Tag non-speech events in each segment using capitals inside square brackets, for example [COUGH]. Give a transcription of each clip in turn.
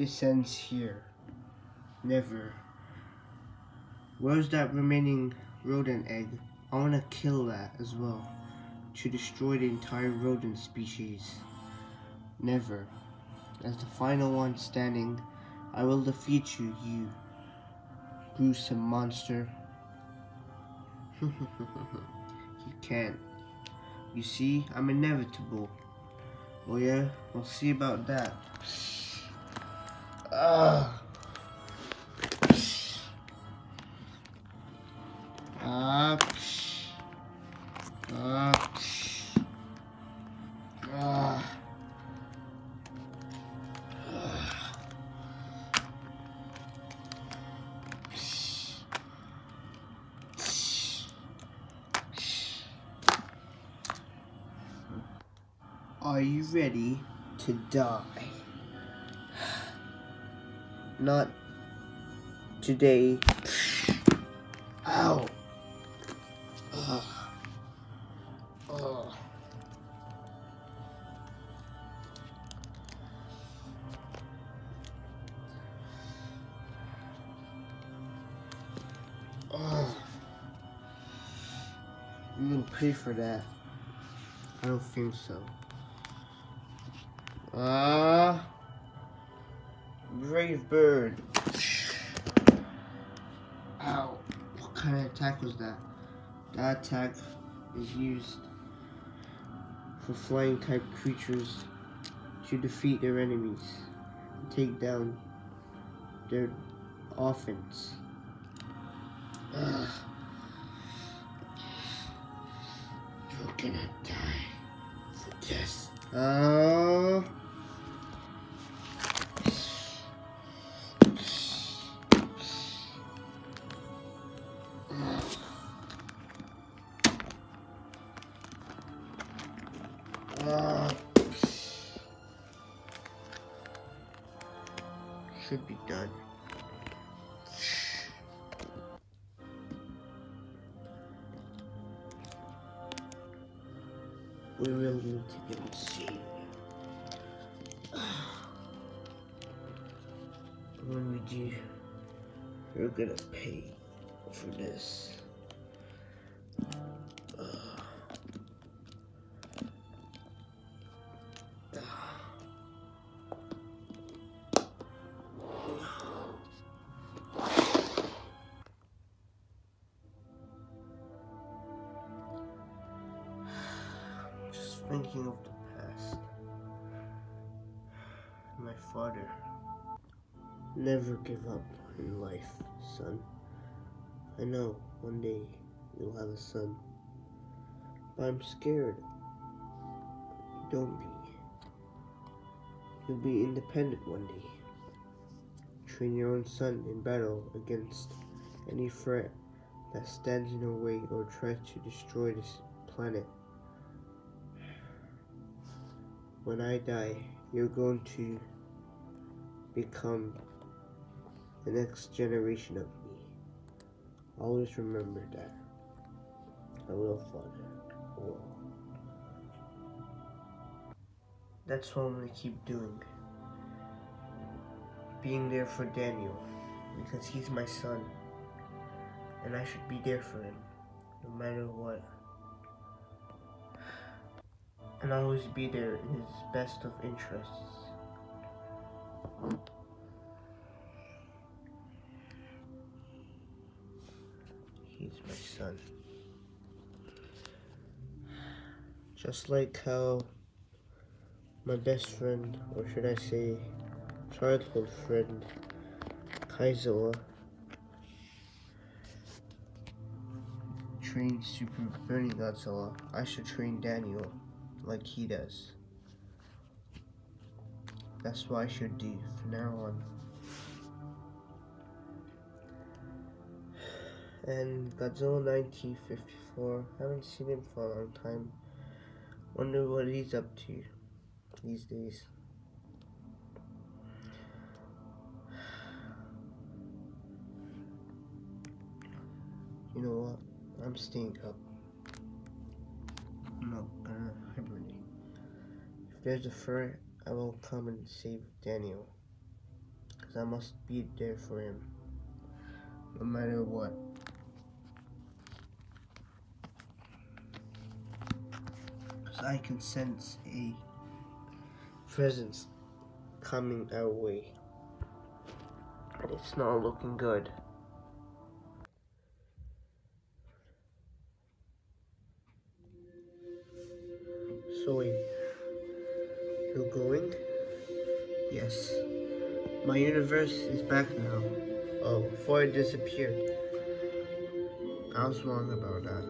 ends here. Never. Where's that remaining Rodan egg? I want to kill that as well. To destroy the entire Rodan species. Never. As the final one standing, I will defeat you, you gruesome monster. [LAUGHS] you can't. You see, I'm inevitable. Oh yeah? We'll see about that. Are you ready to die? Not today. Ow. Ugh. Ugh. You pay for that? I don't think so. Ah. Brave bird. Ow. What kind of attack was that? That attack is used for flying type creatures to defeat their enemies and take down their offense. Ugh. You're gonna die for this. Uh, should be done. We really need to get insane. [SIGHS] When we do, you're gonna pay for this. Thinking of the past. My father. Never give up in life, son. I know one day you'll have a son. But I'm scared. Don't be. You'll be independent one day. Train your own son in battle against any threat that stands in your way or tries to destroy this planet. When I die, you're going to become the next generation of me. Always remember that. I will, Father. That's what I'm gonna keep doing. Being there for Daniel. Because he's my son. And I should be there for him. No matter what. And always be there in his best of interests. He's my son. Just like how my best friend, or should I say, childhood friend, Kaizoa, trained Super Burning Godzilla, I should train Daniel like he does. That's what I should do from now on. [SIGHS] And Godzilla 1954, haven't seen him for a long time. Wonder what he's up to these days. [SIGHS] You know what? I'm staying up. I'm there's a threat, I will come and save Daniel. because I must be there for him, no matter what. Because I can sense a presence coming our way. And it's not looking good. So wait, My universe is back now. Oh, before it disappeared. I was wrong about that.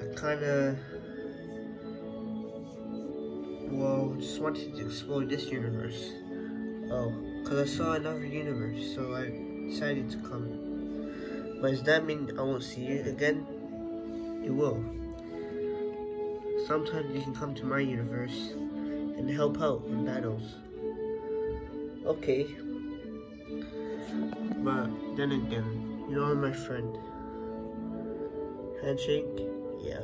I kinda... Well, just wanted to explore this universe. Oh, because I saw another universe, so I decided to come. But does that mean I won't see you again? You will. Sometimes you can come to my universe and help out in battles. Okay. But then again, you are my friend. Handshake? Yeah.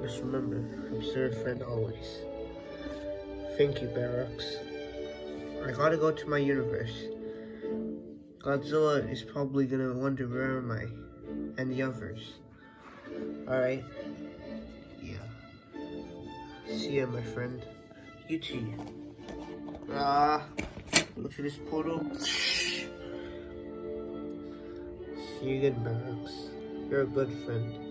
Just remember, I'm still a friend always. Thank you, Barox. I gotta go to my universe. Godzilla is probably gonna wonder where am I, and the others. Alright. Yeah. See ya, my friend. You too. Ah, go to this portal. See you again, Barox. You're a good friend.